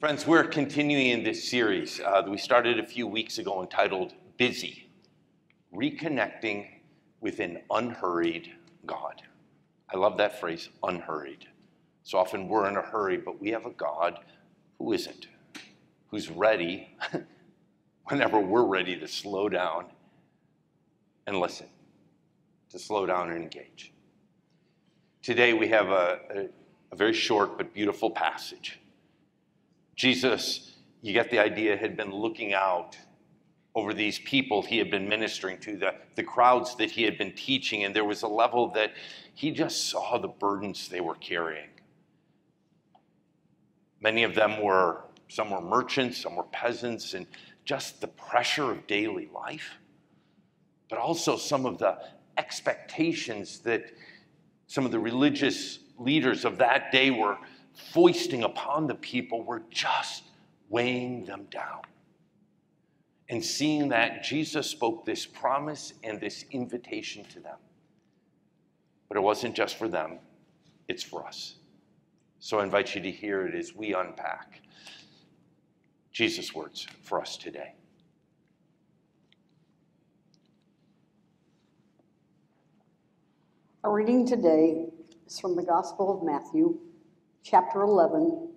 Friends, we're continuing in this series uh, that we started a few weeks ago entitled Busy Reconnecting with an Unhurried God. I love that phrase, unhurried. So often we're in a hurry, but we have a God who isn't, who's ready whenever we're ready to slow down and listen, to slow down and engage. Today we have a, a, a very short but beautiful passage Jesus, you get the idea, had been looking out over these people he had been ministering to, the, the crowds that he had been teaching, and there was a level that he just saw the burdens they were carrying. Many of them were, some were merchants, some were peasants, and just the pressure of daily life, but also some of the expectations that some of the religious leaders of that day were foisting upon the people were just weighing them down. And seeing that, Jesus spoke this promise and this invitation to them. But it wasn't just for them, it's for us. So I invite you to hear it as we unpack Jesus' words for us today. Our reading today is from the Gospel of Matthew, chapter 11,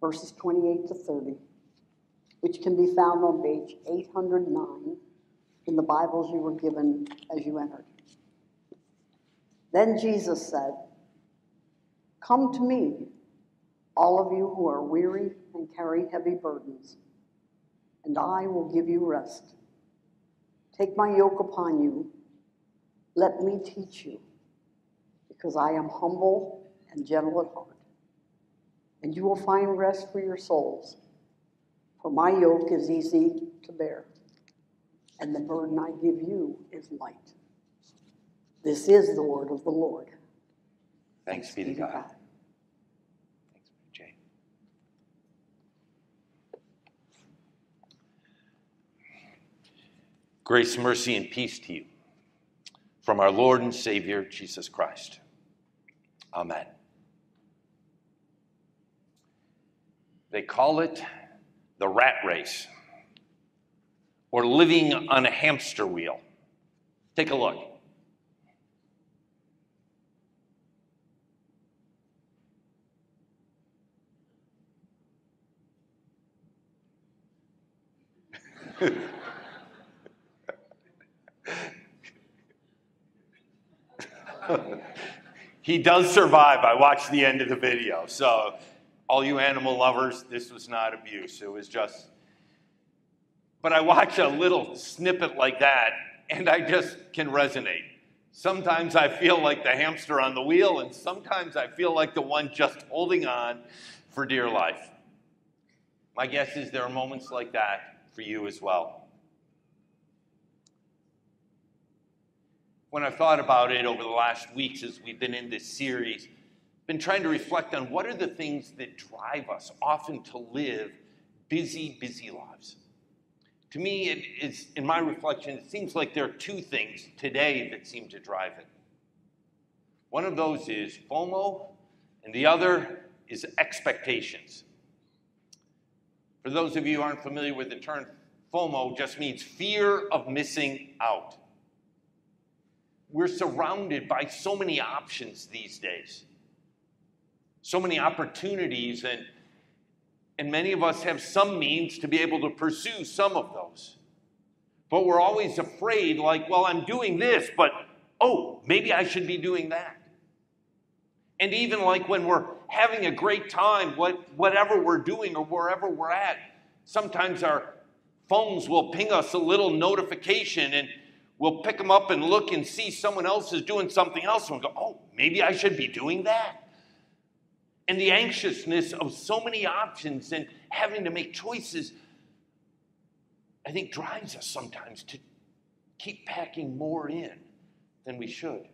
verses 28 to 30, which can be found on page 809 in the Bibles you were given as you entered. Then Jesus said, Come to me, all of you who are weary and carry heavy burdens, and I will give you rest. Take my yoke upon you. Let me teach you, because I am humble and gentle at heart and you will find rest for your souls. For my yoke is easy to bear, and the burden I give you is light. This is the word of the Lord. Thanks, Thanks be to God. God. Thanks, Jay. Grace, mercy, and peace to you from our Lord and Savior, Jesus Christ. Amen. They call it the rat race or living on a hamster wheel. Take a look. he does survive. I watched the end of the video. So all you animal lovers, this was not abuse. It was just. But I watch a little snippet like that and I just can resonate. Sometimes I feel like the hamster on the wheel, and sometimes I feel like the one just holding on for dear life. My guess is there are moments like that for you as well. When I've thought about it over the last weeks as we've been in this series, been trying to reflect on what are the things that drive us often to live busy, busy lives. To me, it is, in my reflection, it seems like there are two things today that seem to drive it. One of those is FOMO, and the other is expectations. For those of you who aren't familiar with the term, FOMO just means fear of missing out. We're surrounded by so many options these days so many opportunities, and, and many of us have some means to be able to pursue some of those. But we're always afraid, like, well, I'm doing this, but oh, maybe I should be doing that. And even like when we're having a great time, what, whatever we're doing or wherever we're at, sometimes our phones will ping us a little notification and we'll pick them up and look and see someone else is doing something else and we'll go, oh, maybe I should be doing that and the anxiousness of so many options and having to make choices, I think drives us sometimes to keep packing more in than we should.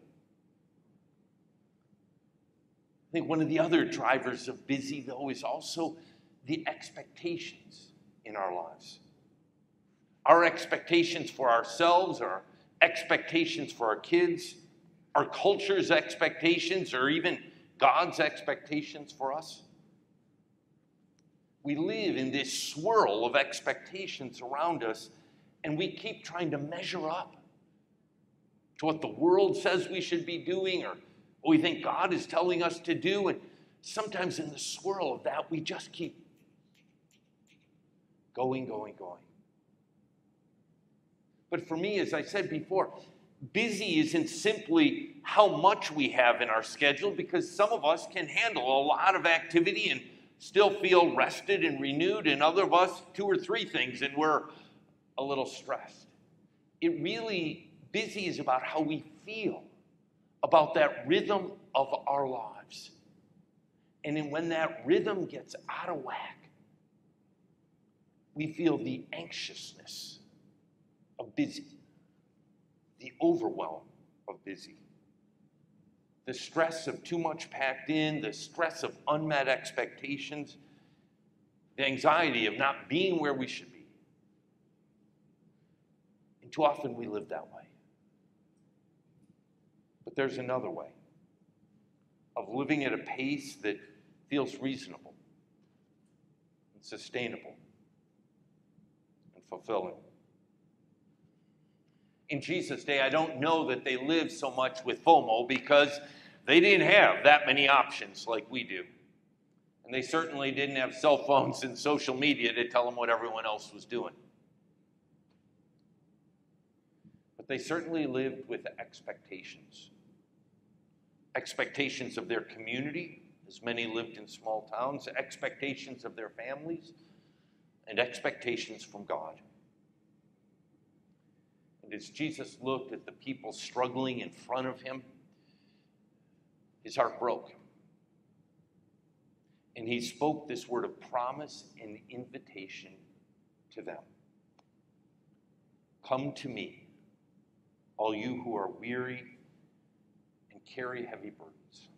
I think one of the other drivers of busy, though, is also the expectations in our lives. Our expectations for ourselves, our expectations for our kids, our culture's expectations, or even God's expectations for us? We live in this swirl of expectations around us, and we keep trying to measure up to what the world says we should be doing or what we think God is telling us to do. And sometimes in the swirl of that, we just keep going, going, going. But for me, as I said before, busy isn't simply how much we have in our schedule because some of us can handle a lot of activity and still feel rested and renewed, and other of us, two or three things, and we're a little stressed. It really, busy is about how we feel about that rhythm of our lives. And then when that rhythm gets out of whack, we feel the anxiousness of busy, the overwhelm of busy, the stress of too much packed in, the stress of unmet expectations, the anxiety of not being where we should be. And too often we live that way. But there's another way of living at a pace that feels reasonable and sustainable and fulfilling. In Jesus' day, I don't know that they lived so much with FOMO because they didn't have that many options like we do. And they certainly didn't have cell phones and social media to tell them what everyone else was doing. But they certainly lived with expectations expectations of their community, as many lived in small towns, expectations of their families, and expectations from God. As Jesus looked at the people struggling in front of him, his heart broke. And he spoke this word of promise and invitation to them Come to me, all you who are weary and carry heavy burdens,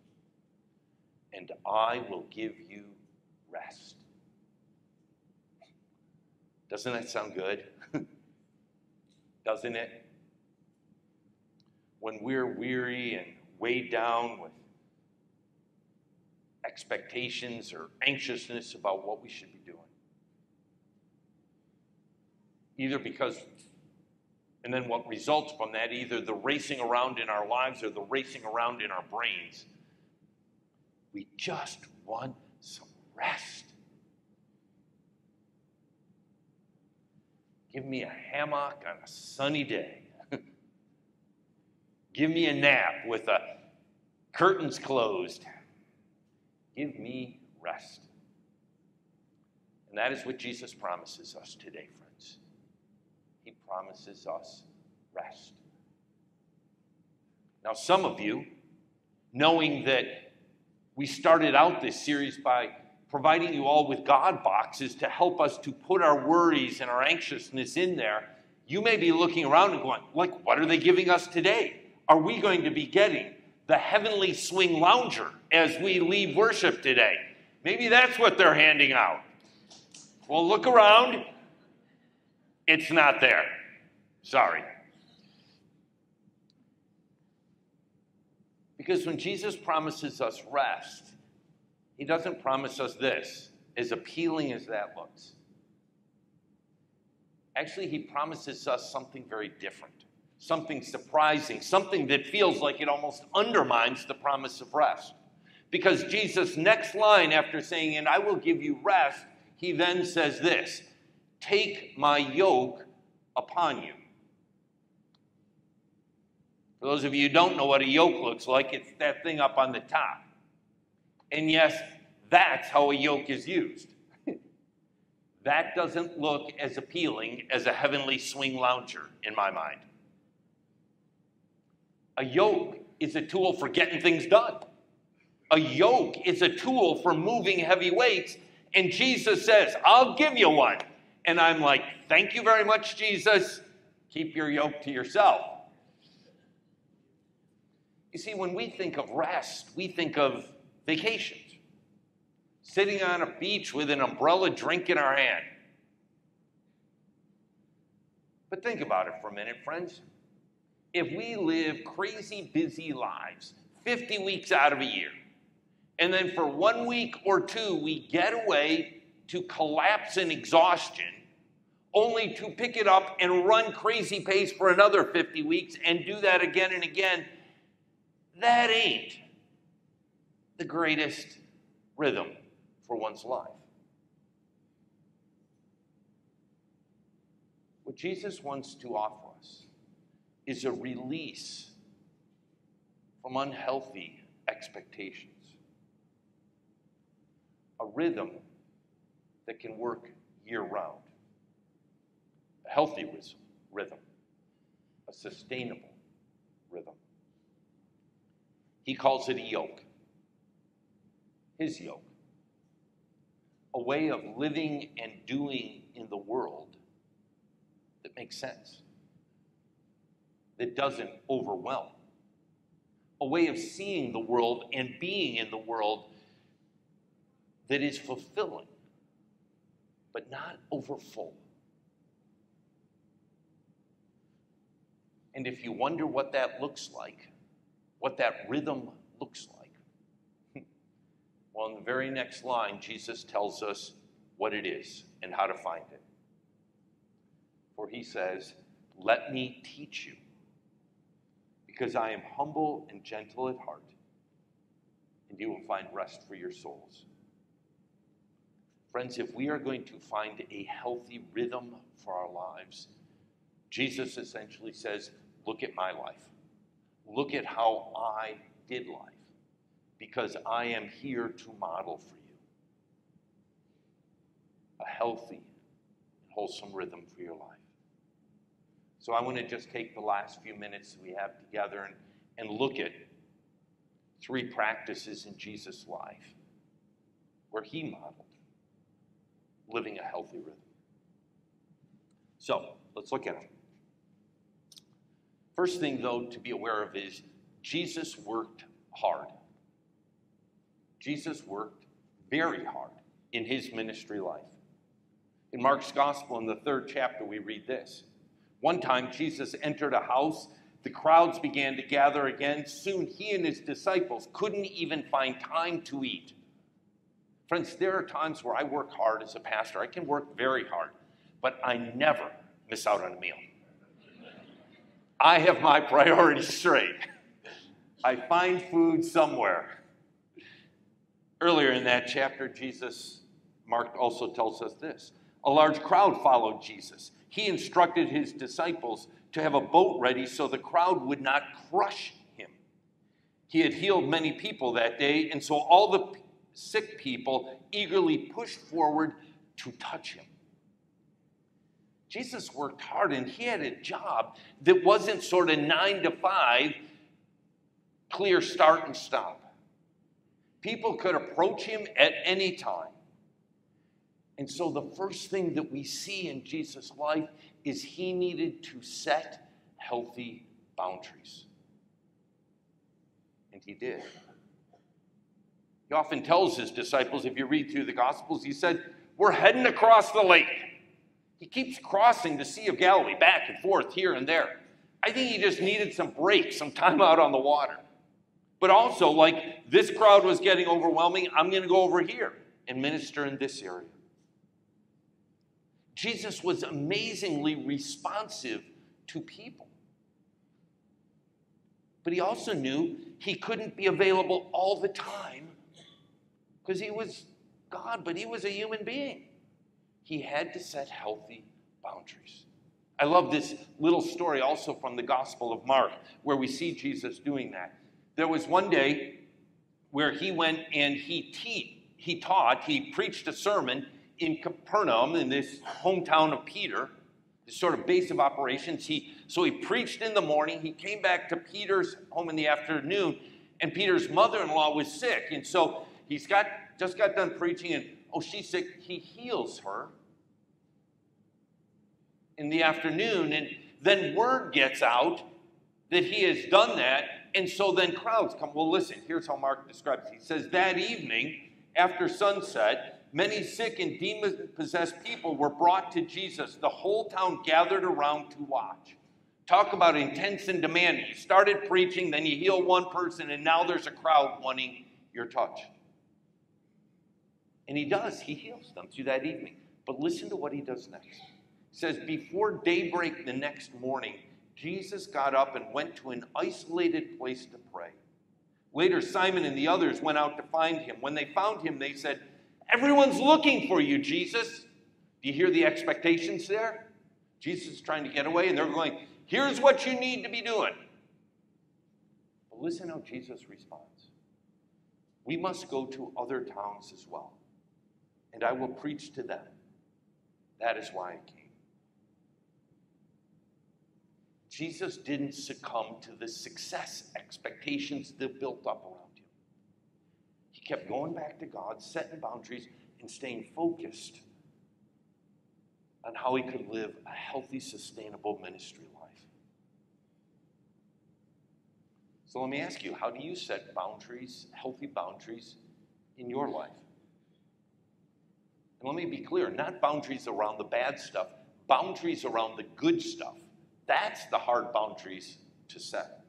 and I will give you rest. Doesn't that sound good? Doesn't it? When we're weary and weighed down with expectations or anxiousness about what we should be doing. Either because, and then what results from that, either the racing around in our lives or the racing around in our brains. We just want some rest. Give me a hammock on a sunny day. Give me a nap with the curtains closed. Give me rest. And that is what Jesus promises us today, friends. He promises us rest. Now, some of you, knowing that we started out this series by providing you all with God boxes to help us to put our worries and our anxiousness in there, you may be looking around and going, like, what are they giving us today? Are we going to be getting the heavenly swing lounger as we leave worship today. Maybe that's what they're handing out. Well, look around. It's not there. Sorry. Because when Jesus promises us rest, he doesn't promise us this, as appealing as that looks. Actually, he promises us something very different something surprising, something that feels like it almost undermines the promise of rest. Because Jesus' next line after saying, And I will give you rest, he then says this Take my yoke upon you. For those of you who don't know what a yoke looks like, it's that thing up on the top. And yes, that's how a yoke is used. that doesn't look as appealing as a heavenly swing lounger in my mind. A yoke is a tool for getting things done. A yoke is a tool for moving heavy weights. And Jesus says, I'll give you one. And I'm like, thank you very much, Jesus. Keep your yoke to yourself. You see, when we think of rest, we think of vacations, sitting on a beach with an umbrella drink in our hand. But think about it for a minute, friends if we live crazy busy lives 50 weeks out of a year, and then for one week or two we get away to collapse in exhaustion, only to pick it up and run crazy pace for another 50 weeks and do that again and again, that ain't the greatest rhythm for one's life. What Jesus wants to offer us is a release from unhealthy expectations, a rhythm that can work year round, a healthy rhythm, a sustainable rhythm. He calls it a yoke, his yoke, a way of living and doing in the world that makes sense, that doesn't overwhelm, a way of seeing the world and being in the world that is fulfilling, but not overfull. And if you wonder what that looks like, what that rhythm looks like, in the very next line, Jesus tells us what it is and how to find it. For he says, Let me teach you, because I am humble and gentle at heart, and you will find rest for your souls. Friends, if we are going to find a healthy rhythm for our lives, Jesus essentially says, Look at my life. Look at how I did life, because I am here to model for you a healthy and wholesome rhythm for your life. So I want to just take the last few minutes we have together and, and look at three practices in Jesus' life where he modeled living a healthy rhythm. So let's look at them. First thing, though, to be aware of is Jesus worked hard. Jesus worked very hard in his ministry life. In Mark's gospel, in the third chapter, we read this one time, Jesus entered a house. The crowds began to gather again. Soon, he and his disciples couldn't even find time to eat. Friends, there are times where I work hard as a pastor. I can work very hard, but I never miss out on a meal. I have my priorities straight. I find food somewhere. Earlier in that chapter, Jesus, Mark also tells us this a large crowd followed Jesus he instructed his disciples to have a boat ready so the crowd would not crush him. He had healed many people that day, and so all the sick people eagerly pushed forward to touch him. Jesus worked hard and he had a job that wasn't sort of nine to five, clear start and stop. People could approach him at any time. And so, the first thing that we see in Jesus' life is he needed to set healthy boundaries. And he did. He often tells his disciples, if you read through the Gospels, he said, We're heading across the lake. He keeps crossing the Sea of Galilee back and forth here and there. I think he just needed some break, some time out on the water. But also, like this crowd was getting overwhelming, I'm going to go over here and minister in this area. Jesus was amazingly responsive to people. But he also knew he couldn't be available all the time because he was God, but he was a human being. He had to set healthy boundaries. I love this little story also from the Gospel of Mark where we see Jesus doing that. There was one day where he went and he, te- he taught, he preached a sermon in Capernaum, in this hometown of Peter, this sort of base of operations. He, so he preached in the morning. He came back to Peter's home in the afternoon, and Peter's mother-in-law was sick. And so he's got just got done preaching, and oh, she's sick. He heals her in the afternoon, and then word gets out that he has done that, and so then crowds come. Well, listen, here's how Mark describes it. He says, That evening, after sunset, Many sick and demon possessed people were brought to Jesus. The whole town gathered around to watch. Talk about intense and demanding. You started preaching, then you heal one person, and now there's a crowd wanting your touch. And he does, he heals them through that evening. But listen to what he does next. He says, Before daybreak the next morning, Jesus got up and went to an isolated place to pray. Later, Simon and the others went out to find him. When they found him, they said, Everyone's looking for you, Jesus. Do you hear the expectations there? Jesus is trying to get away, and they're going, Here's what you need to be doing. But listen how Jesus responds. We must go to other towns as well, and I will preach to them. That is why I came. Jesus didn't succumb to the success expectations that built up around him. He kept going back to God, setting boundaries, and staying focused on how he could live a healthy, sustainable ministry life. So let me ask you how do you set boundaries, healthy boundaries, in your life? And let me be clear not boundaries around the bad stuff, boundaries around the good stuff. That's the hard boundaries to set.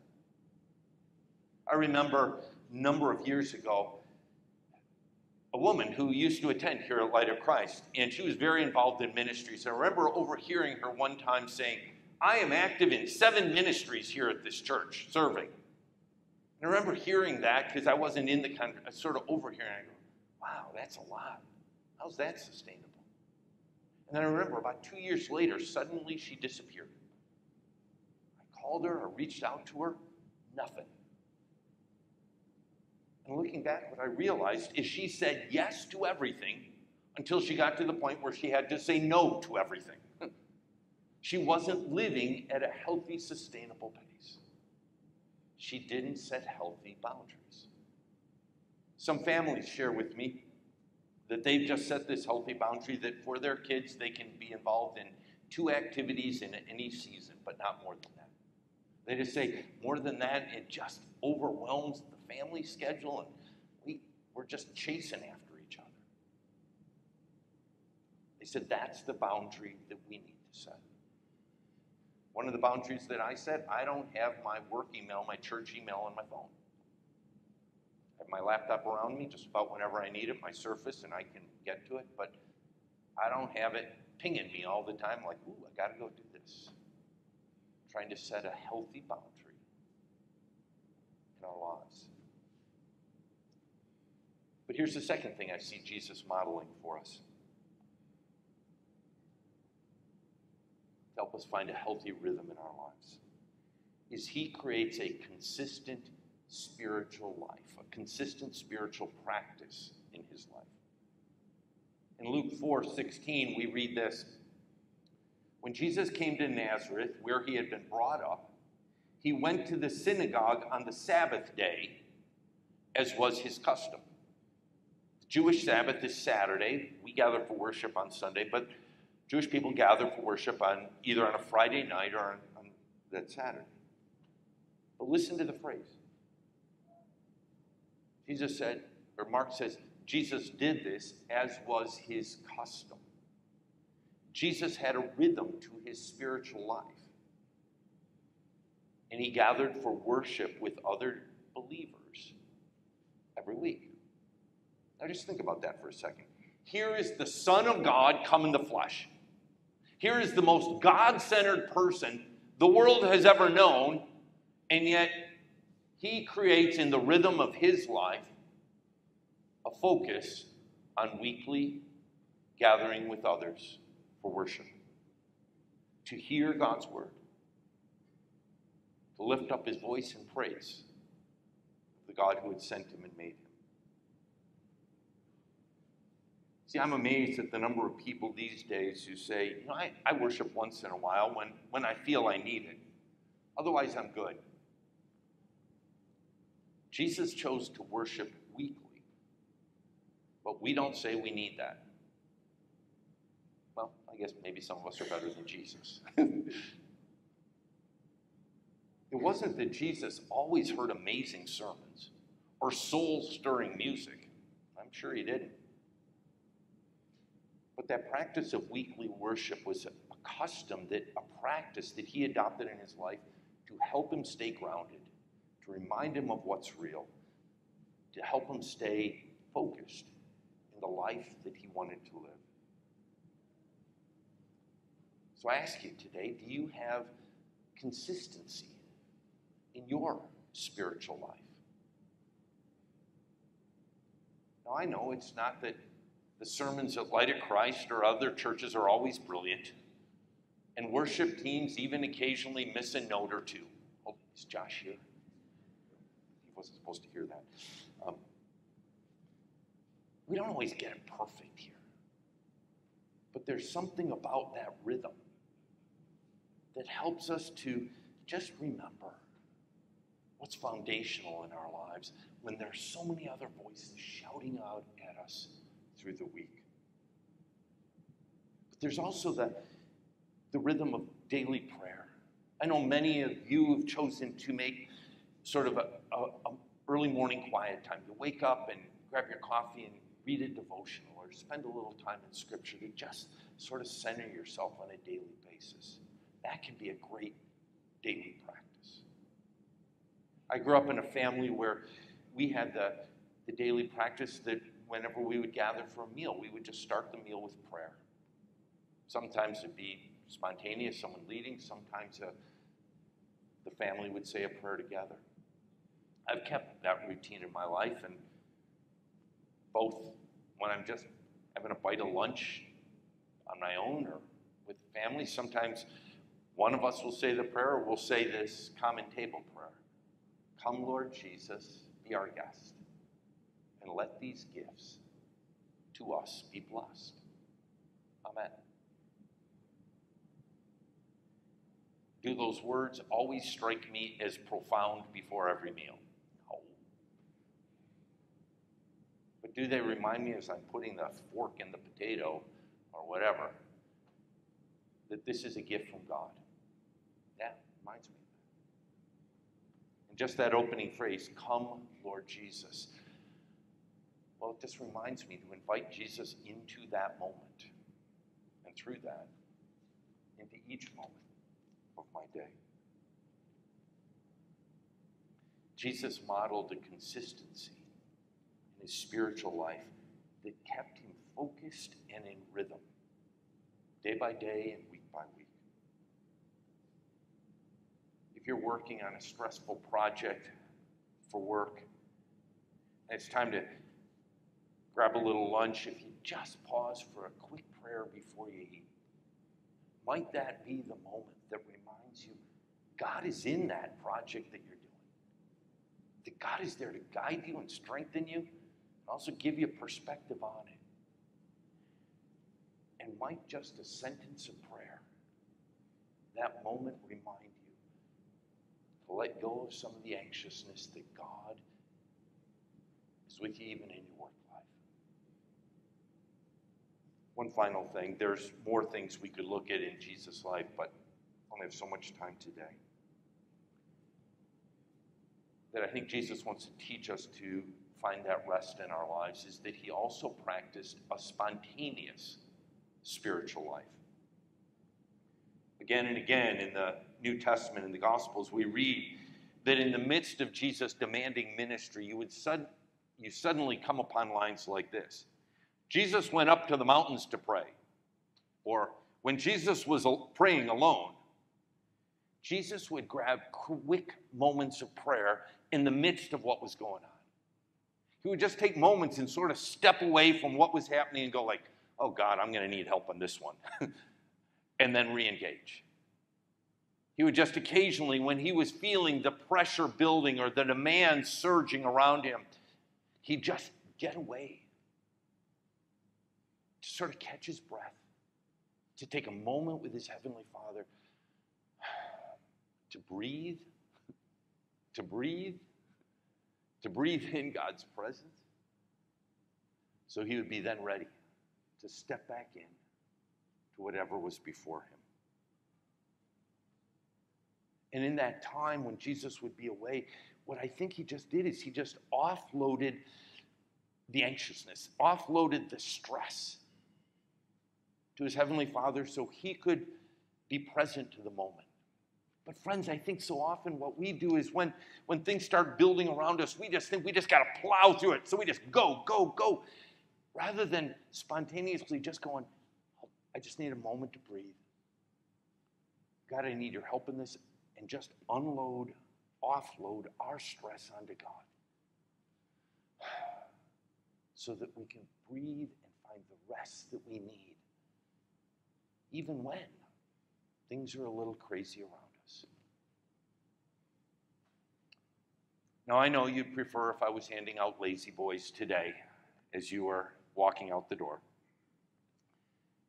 I remember a number of years ago, a woman who used to attend here at Light of Christ, and she was very involved in ministries. I remember overhearing her one time saying, I am active in seven ministries here at this church, serving. And I remember hearing that because I wasn't in the country, sort of overhearing. I go, wow, that's a lot. How's that sustainable? And then I remember about two years later, suddenly she disappeared. Called her, or reached out to her, nothing. And looking back, what I realized is she said yes to everything until she got to the point where she had to say no to everything. she wasn't living at a healthy, sustainable pace. She didn't set healthy boundaries. Some families share with me that they've just set this healthy boundary that for their kids, they can be involved in two activities in any season, but not more than that. They just say, more than that, it just overwhelms the family schedule, and we, we're just chasing after each other. They said that's the boundary that we need to set. One of the boundaries that I set, I don't have my work email, my church email on my phone. I have my laptop around me just about whenever I need it, my surface, and I can get to it, but I don't have it pinging me all the time like, ooh, I got to go do this trying to set a healthy boundary in our lives. But here's the second thing I see Jesus modeling for us to help us find a healthy rhythm in our lives is he creates a consistent spiritual life, a consistent spiritual practice in his life. In Luke 4 16, we read this when Jesus came to Nazareth, where he had been brought up, he went to the synagogue on the Sabbath day, as was his custom. The Jewish Sabbath is Saturday. We gather for worship on Sunday, but Jewish people gather for worship on either on a Friday night or on, on that Saturday. But listen to the phrase. Jesus said, or Mark says, Jesus did this as was his custom. Jesus had a rhythm to his spiritual life. And he gathered for worship with other believers every week. Now just think about that for a second. Here is the Son of God come in the flesh. Here is the most God centered person the world has ever known, and yet he creates in the rhythm of his life a focus on weekly gathering with others for worship, to hear God's word, to lift up his voice in praise of the God who had sent him and made him. See, I'm amazed at the number of people these days who say, you know, I, I worship once in a while when, when I feel I need it. Otherwise, I'm good. Jesus chose to worship weekly, but we don't say we need that. I guess maybe some of us are better than Jesus. it wasn't that Jesus always heard amazing sermons or soul stirring music. I'm sure he didn't. But that practice of weekly worship was a custom that a practice that he adopted in his life to help him stay grounded, to remind him of what's real, to help him stay focused in the life that he wanted to live. So I ask you today do you have consistency in your spiritual life? Now, I know it's not that the sermons at Light of Christ or other churches are always brilliant, and worship teams even occasionally miss a note or two. Oh, is Josh here? He wasn't supposed to hear that. Um, we don't always get it perfect here. But there's something about that rhythm that helps us to just remember what's foundational in our lives when there are so many other voices shouting out at us through the week. But there's also the, the rhythm of daily prayer. I know many of you have chosen to make sort of a, a, a early morning quiet time. You wake up and grab your coffee and read a devotional or spend a little time in scripture to just sort of center yourself on a daily basis. That can be a great daily practice. I grew up in a family where we had the, the daily practice that whenever we would gather for a meal, we would just start the meal with prayer. Sometimes it'd be spontaneous, someone leading, sometimes a, uh, the family would say a prayer together. I've kept that routine in my life, and both when I'm just having a bite of lunch on my own or with family, sometimes one of us will say the prayer, or we'll say this common table prayer Come, Lord Jesus, be our guest, and let these gifts to us be blessed. Amen. Do those words always strike me as profound before every meal? No. But do they remind me as I'm putting the fork in the potato or whatever that this is a gift from God? Reminds me. And just that opening phrase, come, Lord Jesus. Well, it just reminds me to invite Jesus into that moment and through that into each moment of my day. Jesus modeled a consistency in his spiritual life that kept him focused and in rhythm, day by day and week by week if you're working on a stressful project for work, and it's time to grab a little lunch, if you just pause for a quick prayer before you eat, might that be the moment that reminds you God is in that project that you're doing? That God is there to guide you and strengthen you, and also give you a perspective on it. And might just a sentence of prayer, that moment remind let go of some of the anxiousness that God is with you even in your work life. One final thing there's more things we could look at in Jesus' life, but I only have so much time today. That I think Jesus wants to teach us to find that rest in our lives is that he also practiced a spontaneous spiritual life. Again and again in the New Testament, and the Gospels, we read that in the midst of Jesus' demanding ministry, you would sud- you suddenly come upon lines like this Jesus went up to the mountains to pray. Or when Jesus was praying alone, Jesus would grab quick moments of prayer in the midst of what was going on. He would just take moments and sort of step away from what was happening and go like, "Oh God, I'm going to need help on this one." and then re-engage. He would just occasionally, when he was feeling the pressure building or the demand surging around him, he'd just get away. To sort of catch his breath, to take a moment with his Heavenly Father, to breathe, to breathe, to breathe in God's presence. So he would be then ready to step back in to whatever was before him. And in that time when Jesus would be away, what I think he just did is he just offloaded the anxiousness, offloaded the stress to his heavenly Father so he could be present to the moment. But friends, I think so often what we do is when, when things start building around us, we just think we just got to plow through it. So we just go, go, go. rather than spontaneously just going, "Oh, I just need a moment to breathe. God, I need your help in this, and just unload, offload our stress onto God so that we can breathe and find the rest that we need, even when things are a little crazy around us. Now, I know you'd prefer if I was handing out La-Z-Boys today as you are walking out the door.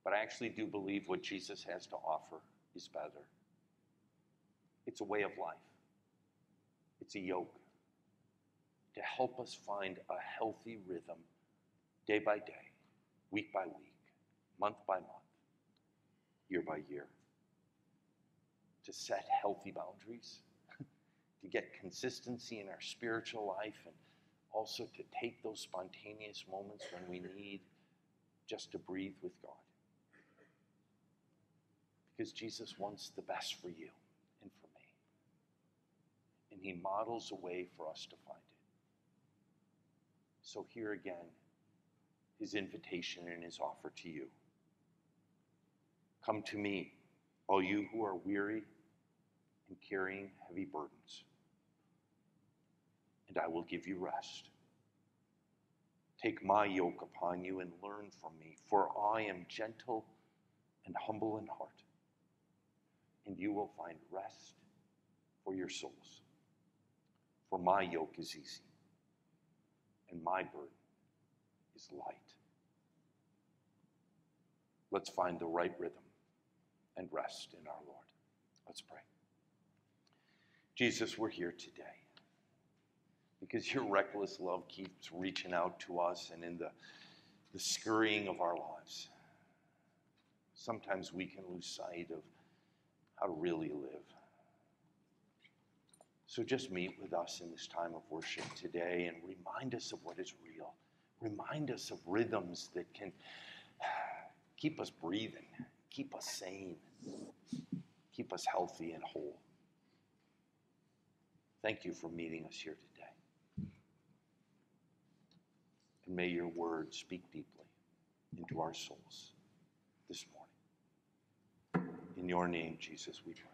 But I actually do believe what Jesus has to offer is better. It's a way of life, it's a yoke to help us find a healthy rhythm day by day, week by week, month by month, year by year. To set healthy boundaries, to get consistency in our spiritual life, and also to take those spontaneous moments when we need just to breathe with God. Because Jesus wants the best for you and for me. And He models a way for us to find it. So, here again, His invitation and His offer to you. Come to me, all you who are weary and carrying heavy burdens, and I will give you rest. Take my yoke upon you and learn from me, for I am gentle and humble in heart, and you will find rest for your souls. For my yoke is easy, and my burden is light. Let's find the right rhythm and rest in our Lord. Let's pray. Jesus, we're here today because your reckless love keeps reaching out to us and in the, the scurrying of our lives. Sometimes we can lose sight of how to really live. So just meet with us in this time of worship today and remind us of what is real. Remind us of rhythms that can keep us breathing, keep us sane, keep us healthy and whole. Thank you for meeting us here today. And may your word speak deeply into our souls this morning. In your name, Jesus, we pray.